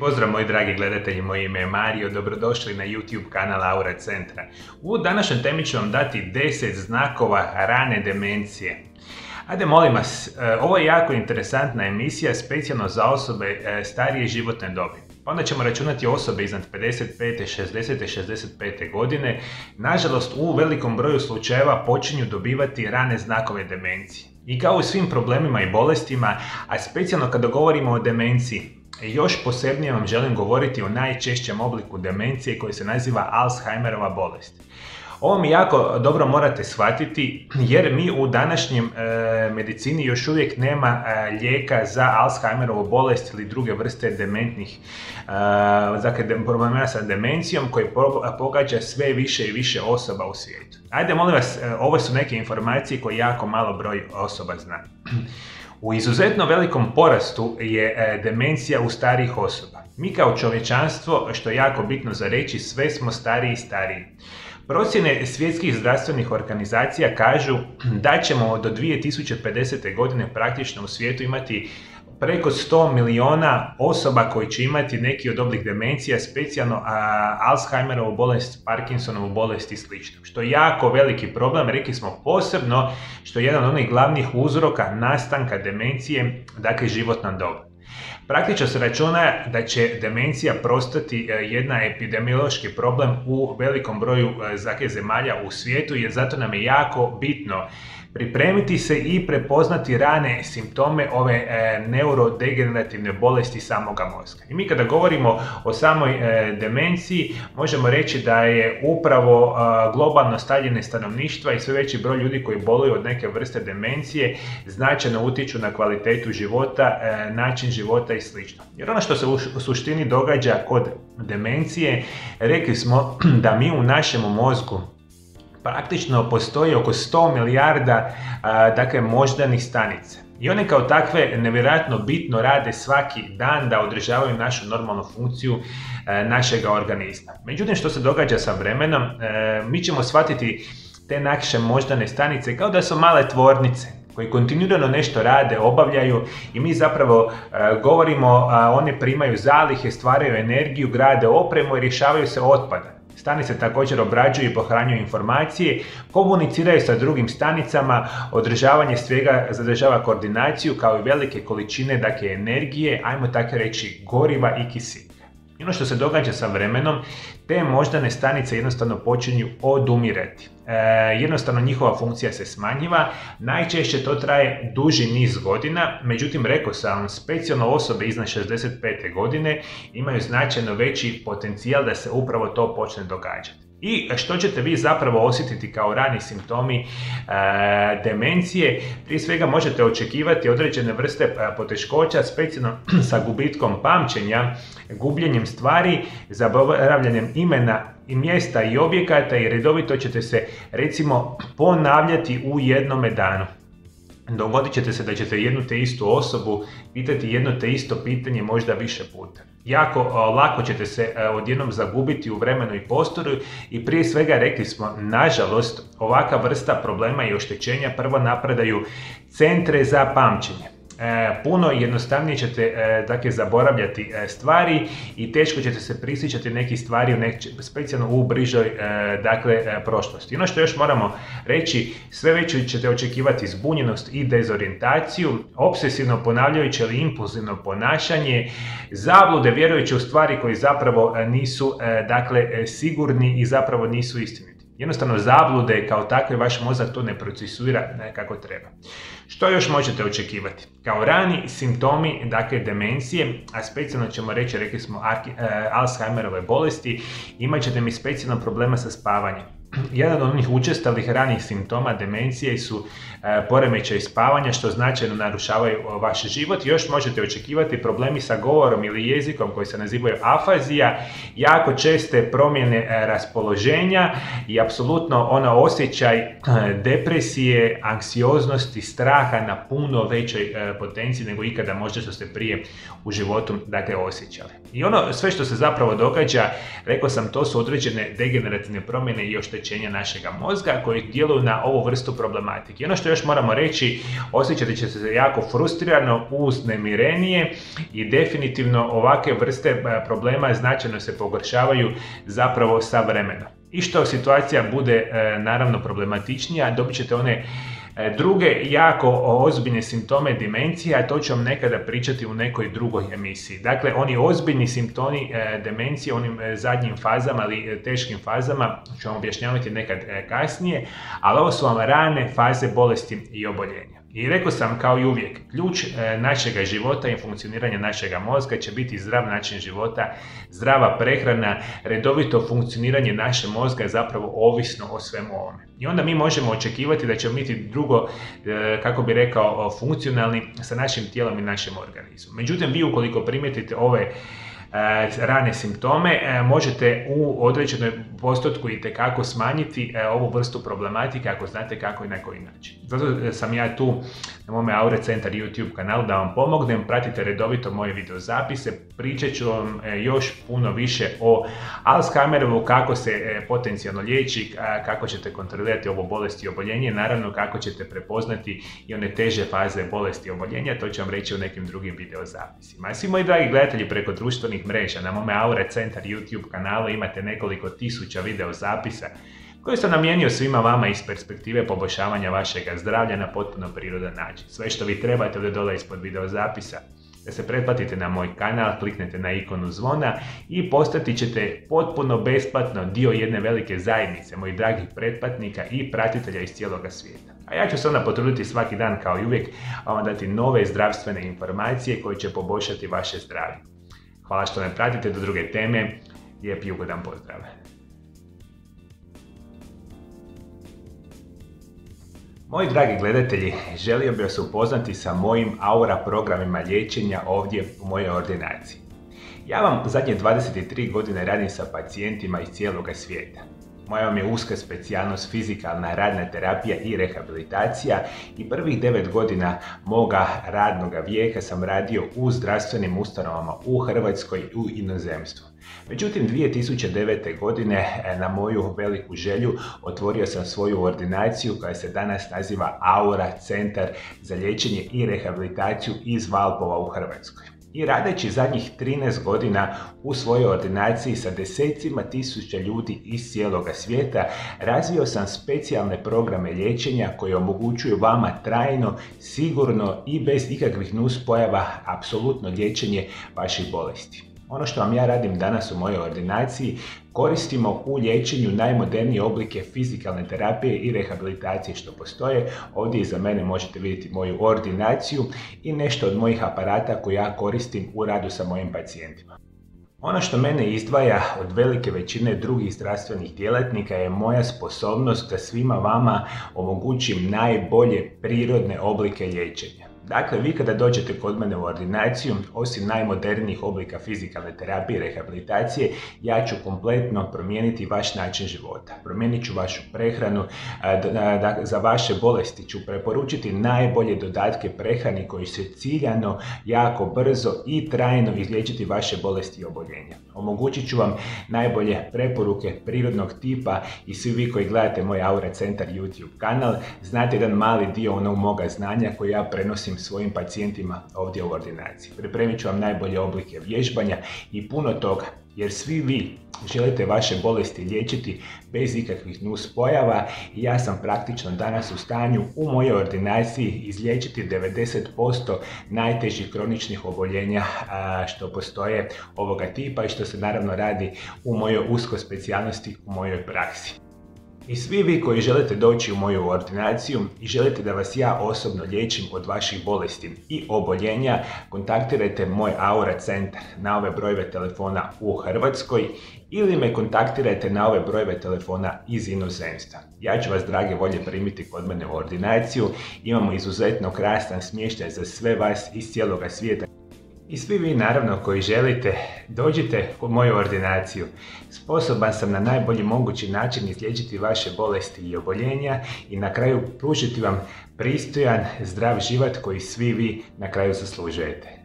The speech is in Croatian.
Pozdrav moji dragi gledatelji, moje ime je Mario, dobrodošli na YouTube kanal Aura Centra. U današnjem temi ću vam dati 10 znakova rane demencije. Ajde molim vas, e, ovo je jako interesantna emisija, specijalno za osobe e, starije životne dobi. Onda ćemo računati osobe iznad 55. 60. 65. godine. Nažalost, u velikom broju slučajeva počinju dobivati rane znakove demencije. I kao u svim problemima i bolestima, a specijalno kada govorimo o demenciji, još posebnije vam želim govoriti o najčešćem obliku demencije koji se naziva Alzheimerova bolest. Ovo mi jako dobro morate shvatiti jer mi u današnjem e, medicini još uvijek nema e, lijeka za Alzheimerovu bolest ili druge vrste dementnih e, dakle, problema sa demencijom koji pogađa sve više i više osoba u svijetu. Ajde molim vas, ovo su neke informacije koje jako malo broj osoba zna. U izuzetno velikom porastu je e, demencija u starijih osoba. Mi kao čovječanstvo, što je jako bitno za reći, sve smo stariji i stariji. Procjene svjetskih zdravstvenih organizacija kažu da ćemo do 2050. godine praktično u svijetu imati preko 100 miliona osoba koji će imati neki od oblik demencija, specijalno Alzheimerovu bolest, Parkinsonovu bolest i sl. Što je jako veliki problem, rekli smo posebno, što je jedan od onih glavnih uzroka nastanka demencije, dakle životna dob. Praktično se računa da će demencija prostati e, jedna epidemiološki problem u velikom broju e, zemalja u svijetu jer zato nam je jako bitno pripremiti se i prepoznati rane simptome ove e, neurodegenerativne bolesti samoga mozga. I mi kada govorimo o samoj e, demenciji, možemo reći da je upravo e, globalno stavljene stanovništva i sve veći broj ljudi koji boluju od neke vrste demencije značajno utječu na kvalitetu života, e, način života i sl. Jer ono što se u suštini događa kod demencije, rekli smo da mi u našem mozgu praktično postoji oko 100 milijarda dakle, moždanih stanica. I one kao takve nevjerojatno bitno rade svaki dan da održavaju našu normalnu funkciju e, našega organizma. Međutim, što se događa sa vremenom, e, mi ćemo shvatiti te naše moždane stanice kao da su male tvornice koji kontinuirano nešto rade, obavljaju i mi zapravo e, govorimo, one primaju zalihe, stvaraju energiju, grade opremu i rješavaju se otpada. Stanice također obrađuju i pohranjuju informacije, komuniciraju sa drugim stanicama, održavanje svega zadržava koordinaciju kao i velike količine dakle, energije, ajmo tako reći goriva i kisika. I ono što se događa sa vremenom, te moždane stanice jednostavno počinju odumirati. E, jednostavno njihova funkcija se smanjiva, najčešće to traje duži niz godina, međutim rekao sam specijalno osobe iznad 65. godine imaju značajno veći potencijal da se upravo to počne događati. I što ćete vi zapravo osjetiti kao rani simptomi e, demencije? Prije svega možete očekivati određene vrste e, poteškoća, specijalno sa gubitkom pamćenja, gubljenjem stvari, zaboravljanjem imena i mjesta i objekata i redovito ćete se recimo ponavljati u jednome danu. Dogodit ćete se da ćete jednu te istu osobu pitati jedno te isto pitanje možda više puta. Jako lako ćete se odjednom zagubiti u vremenu i prostoru i prije svega rekli smo, nažalost, ovaka vrsta problema i oštećenja prvo napredaju centre za pamćenje. E, puno jednostavnije ćete e, dakle, zaboravljati e, stvari i teško ćete se prisjećati nekih stvari specijalno u bližoj dakle, prošlosti. Ono što još moramo reći, sve već ćete očekivati zbunjenost i dezorientaciju, obsesivno ponavljajuće ili impulzivno ponašanje, zablude vjerujući u stvari koji zapravo nisu dakle, sigurni i zapravo nisu istiniti. Jednostavno zablude kao takve vaš mozak to ne procesuira kako treba. Što još možete očekivati? Kao rani simptomi, dakle demencije, a specijalno ćemo reći, rekli smo e, Alzheimerove bolesti, imat ćete mi specijalno problema sa spavanjem. Jedan od onih učestalih ranih simptoma demencije su e, poremećaj spavanja što značajno narušavaju vaš život. Još možete očekivati problemi sa govorom ili jezikom koji se nazivaju afazija, jako česte promjene e, raspoloženja i apsolutno ono osjećaj e, depresije, anksioznosti, straha na puno većoj potenciji nego ikada možda što ste prije u životu dakle, osjećali. I ono sve što se zapravo događa, rekao sam, to su određene degenerativne promjene i oštećenja oštećenja našega mozga koji djeluju na ovu vrstu problematike. Ono što još moramo reći, osjećati će se jako frustrirano, uznemirenije i definitivno ovakve vrste e, problema značajno se pogoršavaju zapravo sa vremenom. I što situacija bude e, naravno problematičnija, dobit ćete one druge jako ozbiljne simptome demencije, a to ću vam nekada pričati u nekoj drugoj emisiji. Dakle, oni ozbiljni simptomi e, demencije, onim e, zadnjim fazama ali teškim fazama, ću vam objašnjavati nekad kasnije, ali ovo su vam rane faze bolesti i oboljenja. I rekao sam kao i uvijek, ključ e, našega života i funkcioniranja našega mozga će biti zdrav način života, zdrava prehrana, redovito funkcioniranje naše mozga zapravo ovisno o svemu ovome. I onda mi možemo očekivati da ćemo biti drugo, e, kako bi rekao, funkcionalni sa našim tijelom i našim organizmom. Međutim, vi ukoliko primijetite ove rane simptome, e, možete u određenoj postotku i tekako smanjiti e, ovu vrstu problematike ako znate kako i na koji način. Zato sam ja tu na mome Aure Centar YouTube kanalu da vam pomognem, pratite redovito moje videozapise, pričat ću vam još puno više o Alzheimerovu, kako se potencijalno liječi, kako ćete kontrolirati ovo bolesti i oboljenje, naravno kako ćete prepoznati i one teže faze bolesti i oboljenja, to ću vam reći u nekim drugim videozapisima. Svi moji dragi gledatelji preko društvenih mreža. Na mome Aure Centar YouTube kanalu imate nekoliko tisuća video zapisa koje sam namijenio svima vama iz perspektive poboljšavanja vašega zdravlja na potpuno prirodan način. Sve što vi trebate ovdje dole ispod video zapisa da se pretplatite na moj kanal, kliknete na ikonu zvona i postati ćete potpuno besplatno dio jedne velike zajednice mojih dragih pretplatnika i pratitelja iz cijeloga svijeta. A ja ću se onda potruditi svaki dan kao i uvijek vam dati nove zdravstvene informacije koje će poboljšati vaše zdravlje. Hvala što me pratite do druge teme. Lijep i ugodan pozdrav. Moji dragi gledatelji, želio bih vas upoznati sa mojim Aura programima liječenja ovdje u mojoj ordinaciji. Ja vam zadnje 23 godine radim sa pacijentima iz cijeloga svijeta. Moja vam je uska specijalnost fizikalna radna terapija i rehabilitacija i prvih devet godina moga radnog vijeka sam radio u zdravstvenim ustanovama u Hrvatskoj i u inozemstvu. Međutim, 2009. godine e, na moju veliku želju otvorio sam svoju ordinaciju koja se danas naziva Aura Centar za liječenje i rehabilitaciju iz Valpova u Hrvatskoj i radeći zadnjih 13 godina u svojoj ordinaciji sa desecima tisuća ljudi iz cijeloga svijeta, razvio sam specijalne programe liječenja koje omogućuju vama trajno, sigurno i bez ikakvih nuspojava apsolutno liječenje vaših bolesti. Ono što vam ja radim danas u mojoj ordinaciji koristimo u liječenju najmodernije oblike fizikalne terapije i rehabilitacije što postoje. Ovdje iza mene možete vidjeti moju ordinaciju i nešto od mojih aparata koje ja koristim u radu sa mojim pacijentima. Ono što mene izdvaja od velike većine drugih zdravstvenih djelatnika je moja sposobnost da svima vama omogućim najbolje prirodne oblike liječenja. Dakle, vi kada dođete kod mene u ordinaciju, osim najmodernijih oblika fizikalne terapije i rehabilitacije, ja ću kompletno promijeniti vaš način života. Promijenit ću vašu prehranu, za vaše bolesti ću preporučiti najbolje dodatke prehrani koji se ciljano, jako brzo i trajno izliječiti vaše bolesti i oboljenja. Omogućit ću vam najbolje preporuke prirodnog tipa i svi vi koji gledate moj Aura Centar YouTube kanal, znate jedan mali dio onog moga znanja koji ja prenosim svojim pacijentima ovdje u ordinaciji. Pripremit ću vam najbolje oblike vježbanja i puno toga, jer svi vi želite vaše bolesti liječiti bez ikakvih nuspojava i ja sam praktično danas u stanju u mojoj ordinaciji izliječiti 90% najtežih kroničnih oboljenja što postoje ovoga tipa i što se naravno radi u mojoj uskoj specijalnosti u mojoj praksi. I svi vi koji želite doći u moju ordinaciju i želite da vas ja osobno liječim od vaših bolesti i oboljenja, kontaktirajte moj Aura centar na ove brojeve telefona u Hrvatskoj ili me kontaktirajte na ove brojeve telefona iz inozemstva. Ja ću vas, drage volje, primiti kod mene u ordinaciju. Imamo izuzetno krasan smještaj za sve vas iz cijeloga svijeta. I svi vi naravno koji želite, dođite u moju ordinaciju. Sposoban sam na najbolji mogući način izliječiti vaše bolesti i oboljenja i na kraju pružiti vam pristojan, zdrav život koji svi vi na kraju zaslužujete.